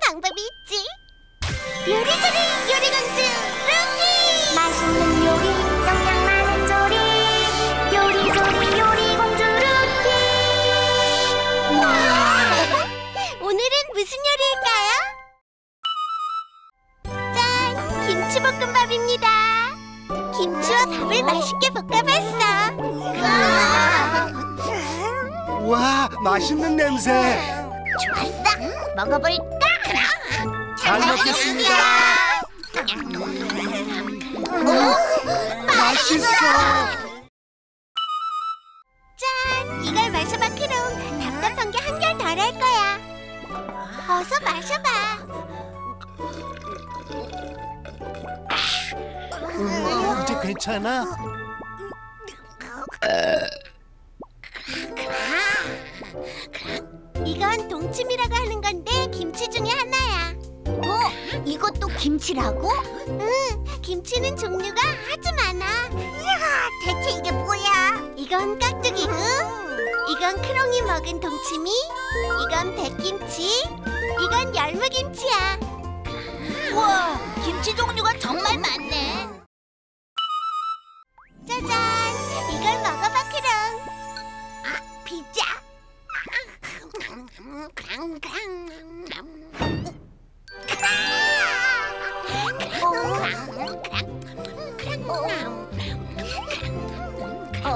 먹지? 요리조리 요리공주 루피! 맛있는 요리 영양 많은 조리 요리조리 요리공주 루피 오늘은 무슨 요리일까요? 짠! 김치볶음밥입니다. 김치와 밥을 맛있게 볶아봤어. 와, 맛있는 냄새. 좋았어. 먹어볼까? 잘 먹겠습니다. 오, 맛있어. 짠! 이걸 마셔봐, 크롱. 답답한 게 한결 덜할 거야. 어서 마셔봐. 음, 이제 괜찮아? 이건 동치미라고 하는 건데 김치 중에 하나야. 어? 이것도 김치라고? 응, 김치는 종류가 아주 많아. 이야, 대체 이게 뭐야? 이건 깍두기고, 이건 크롱이 먹은 동치미, 이건 백김치, 이건 열무김치야. 우와, 김치 종류가 정말 많네. 짜잔, 이걸 먹어봐, 크롱. 아, 피자.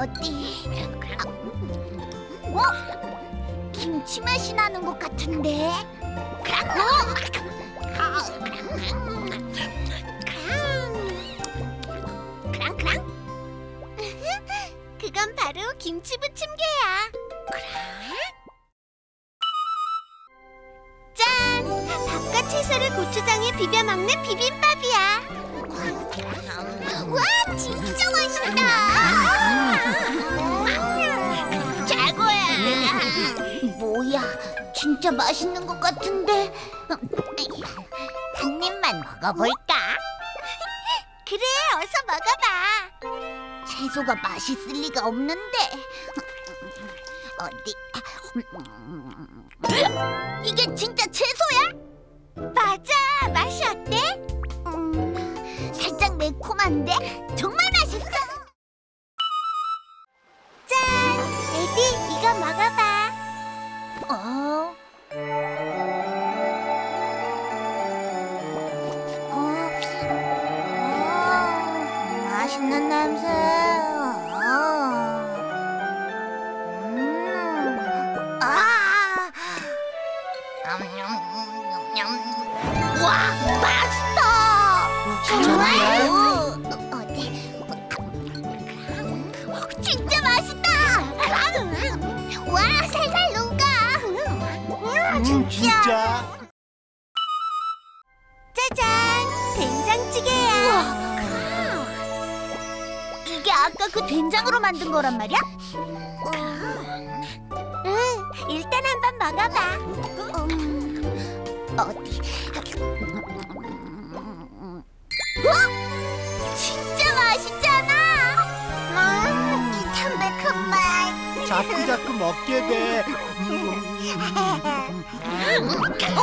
어디? 어? 김치 맛이 나는 것 같은데? 그건 바로 김치 부침개야. 짠! 밥과 채소를 고추장에 비벼 먹는 비빔밥이야. 와, 뭐야, 진짜 맛있는 것 같은데. 한 입만 먹어볼까? 그래, 어서 먹어봐. 채소가 맛있을 리가 없는데. 어디? 이게 진짜 채소야? 맞아. 맛이 어때? 음, 살짝 매콤한데 정말 맛있는 냄새. 어. 음. 아. 와, 맛있다. 정말? 어, 어디? 진짜 맛있다. 와, 살살 녹아. 음, 진짜. 짜잔, 된장찌개 아까 그 된장으로 만든 거란 말이야? 응, 일단 한번 먹어봐. 음, 어디? 어? 진짜 맛있잖아. 음, 이 담백한 맛. 자꾸 자꾸 먹게 돼. 음, 어,